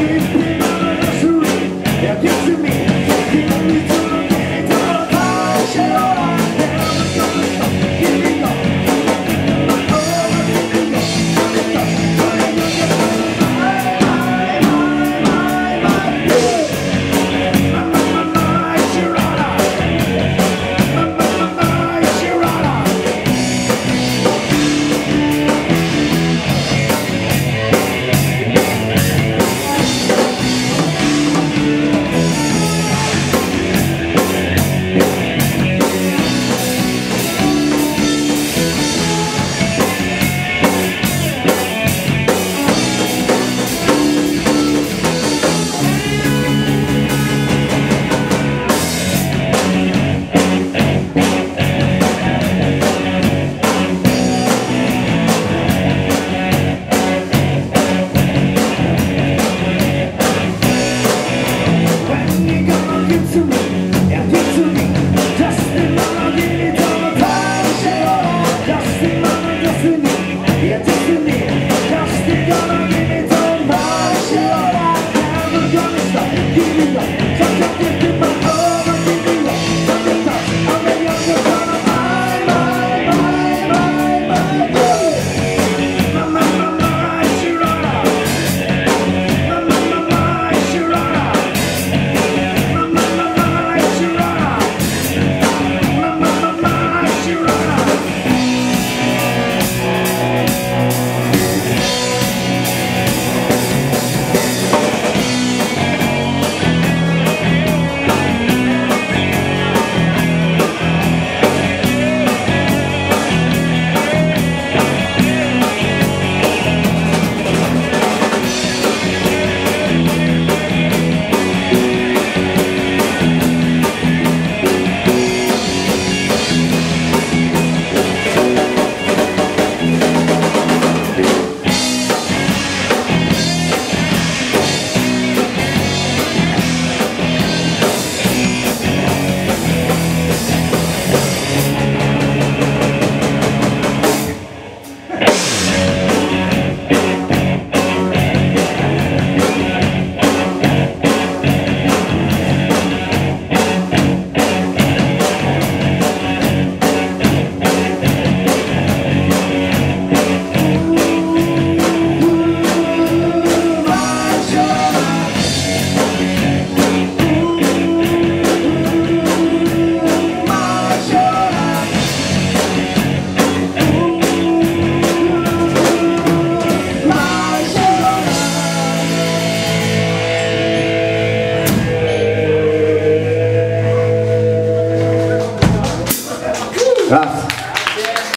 keep